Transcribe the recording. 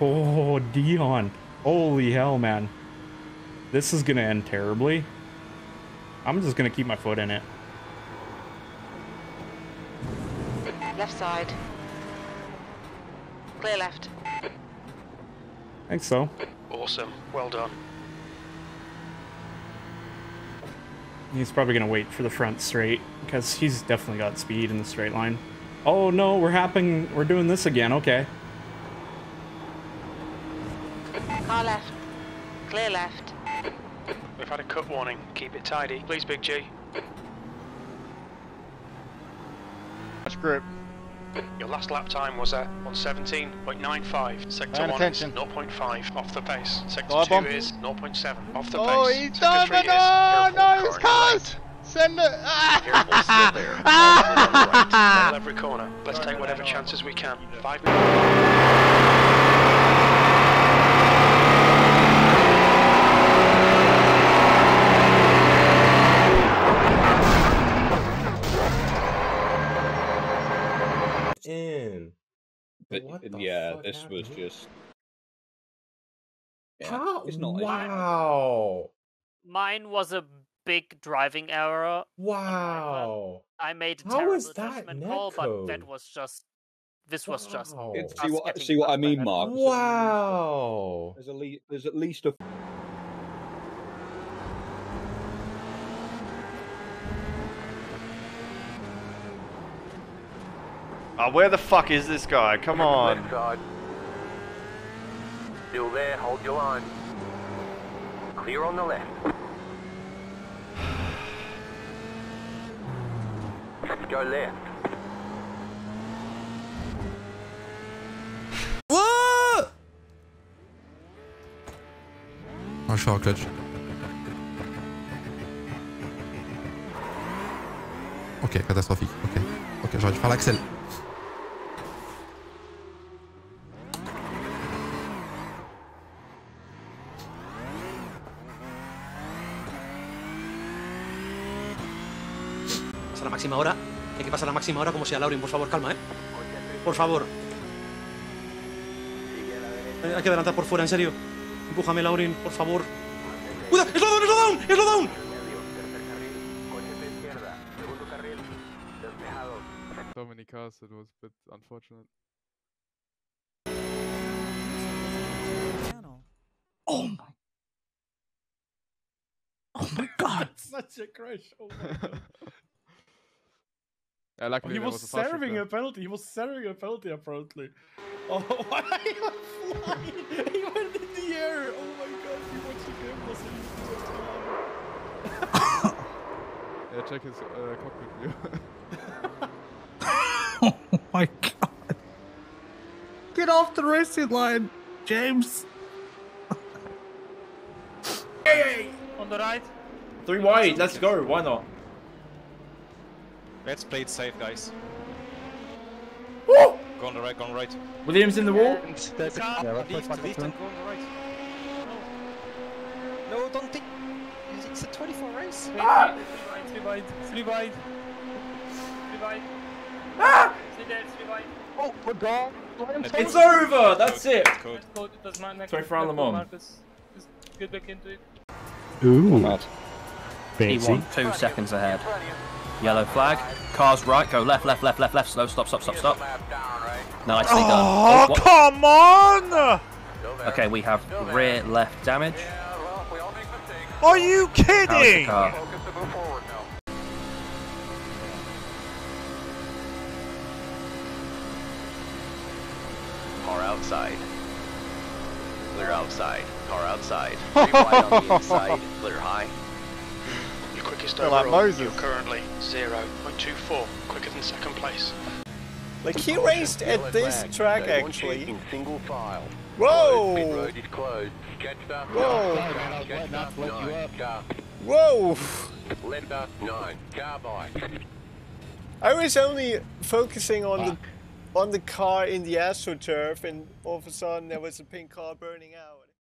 Oh, Dion. Holy hell, man. This is gonna end terribly. I'm just gonna keep my foot in it. Left side. Clear left. I think so. Awesome. Well done. He's probably gonna wait for the front straight because he's definitely got speed in the straight line. Oh no, we're happening. We're doing this again. Okay. Car left. Clear left. We've had a cut warning. Keep it tidy. Please, Big G. Much grip. Your last lap time was uh, at 117.95. Sector Paying 1 attention. is 0.5 off the pace. Sector Oh, 2 bump. is 0.7 off the Oh, pace. he's Sector done 3 it! is oh, No, no, careful, his current cars! right. Send it! Careful, still there. Right, nail every corner. Let's take whatever chances we can. Five in. But What the yeah, fuck this was happened here? just. Yeah, How? it's not. Wow. Mine was a big driving error. Wow. I made a terrible is that judgment call, but that was just. This was just. Wow. It's, us see what see what I mean. Mark. Wow. There's, a le- there's at least a Oh, where the fuck is this guy? Come on. Left side. Still there, hold your line. Clear on the left. Go left. What? Oh, je suis clutch. Ok, catastrophique. Ok, ok, j'aurais dû faire l'axel. Pasa la máxima hora. Hay que pasar la máxima hora como sea, Laurin, por favor, calma, ¿eh? Por favor. Eh, hay que adelantar por fuera, en serio. Empújame, Laurin, por favor. ¡Cuidado! ¡Es down, es down! ¡Es down! So many cars, it was a bit unfortunate. Oh my. Oh my god. Such a crash. Oh my god. Yeah, luckily he was, was a serving a penalty. He was serving a penalty apparently. Oh, why he was flying? He went in the air. Oh my god, he watching him was Yeah, check his uh, cockpit view. Oh my god. Get off the racing line, James. Hey, On the right. Three wide, let's go, why not? Let's play it safe, guys. Woo! Go on the right, go on the right. Williams in the wall. Leave, leave and go on the right. No, no don't think. It's a 24 race. Ah! Three wide, three wide. Three wide. Ah! Three there, three wide. Oh, we're gone. It's over, that's it. Let's go, it matter. 24 on Le Mans. Marcus. Get back into it. Ooh. P1, two seconds ahead. Yellow flag. Cars right, go left, left, left, left, left. Slow, stop, stop, stop, stop. Nicely done. Oh, what- come on! Okay, we have rear left damage. Are you kidding? car? Car outside. Clear outside. Car outside. Three wide on the inside. Clear high. Your quickest They're like Moses. you're currently 0.24, quicker than second place. Like he raced at this track actually. In single file. Whoa! Road is closed. Catch up. Whoa! Catch up. Nine. Car. Whoa! Left up. Nine. Car. I was only focusing on the on the car in the astroturf, and all of a sudden there was a pink car burning out.